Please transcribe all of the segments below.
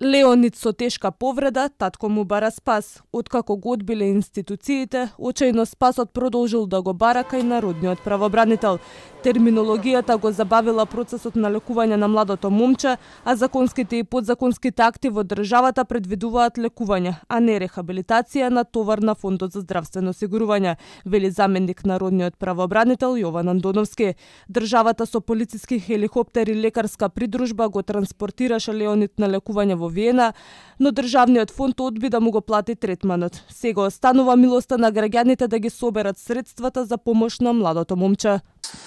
Леонид со тешка повреда, татко му бара спас. Откако го одбиле институциите, очајно спасот продолжил да го бара кај народниот правобранител. Терминологијата го забавила процесот на лекување на младото момче, а законските и подзаконските акти во државата предвидуваат лекување, а не рехабилитација на товар на Фондот за здравствено осигурување, вели заменник народниот правобранител Јован Андоновски. Државата со полициски хеликоптери и лекарска придружба го транспортираше Леонид на лекување во Виена, но државниот фонд одби да му го плати третманот. Сега останува милоста на граѓаните да ги соберат средствата за помош на младото момче.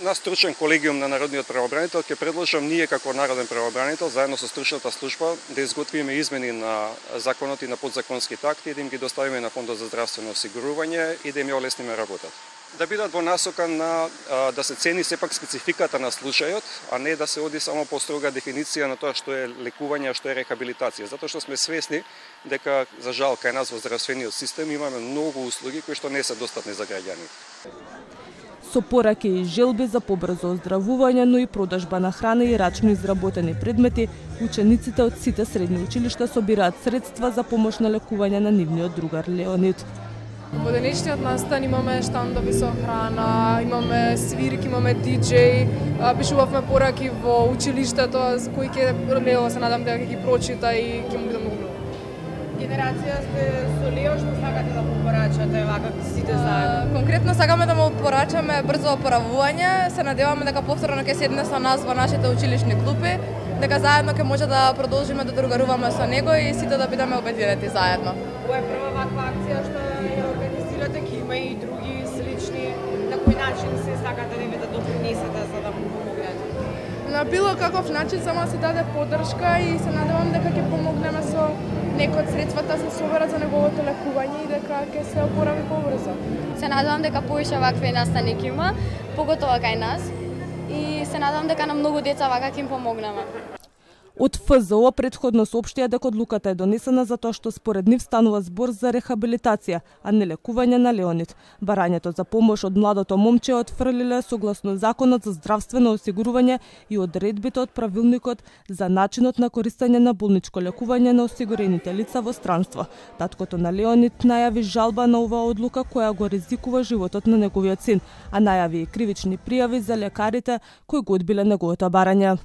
На стручен колегиум на Народниот правобранител ќе предложам ние како Народен правобранител заедно со стручната служба да изготвиме измени на законот и на подзаконските акти и да им ги доставиме на Фондот за здравствено осигурување и да им ја олесниме работата да бидат во насока на а, да се цени сепак спецификата на случајот, а не да се оди само по строга дефиниција на тоа што е лекување, а што е рехабилитација. Затоа што сме свесни дека за жал кај нас во здравствениот систем имаме многу услуги кои што не се достапни за граѓаните. Со пораки и желби за побрзо оздравување, но и продажба на храна и рачно изработени предмети, учениците од сите средни училишта собираат средства за помош на лекување на нивниот другар Леонид. Во денешниот настан имаме штандови со храна, имаме свирки, имаме диджеј, пишувавме пораки во училиштето кои ќе Лео се надам дека ќе ги прочита и ќе му биде многу Генерација сте со Лео што сакате да му порачате вака сите заедно? Конкретно сакаме да му порачаме брзо оправување, се надеваме дека повторно ќе седне со нас во нашите училишни клупи, дека заедно ќе може да продолжиме да другаруваме со него и сите да бидеме обединети заедно. Ова е прва ваква акција што ќе има и други слични, на кој начин се сакате да да допринесете за да му помогнете? На било каков начин само се даде поддршка и се надевам дека ќе помогнеме со некој од средствата се соберат за неговото лекување и дека ќе се опорави побрзо. Се надевам дека повеќе вакви настани ќе има, поготоа кај нас и се надевам дека на многу деца вака ќе им помогнеме. Од ФЗО предходно соопштија дека одлуката е донесена затоа што според нив станува збор за рехабилитација, а не лекување на Леонид. Барањето за помош од младото момче отфрлиле согласно Законот за здравствено осигурување и одредбите од правилникот за начинот на користење на болничко лекување на осигурените лица во странство. Таткото на Леонид најави жалба на оваа одлука која го ризикува животот на неговиот син, а најави и кривични пријави за лекарите кои го одбиле неговото барање.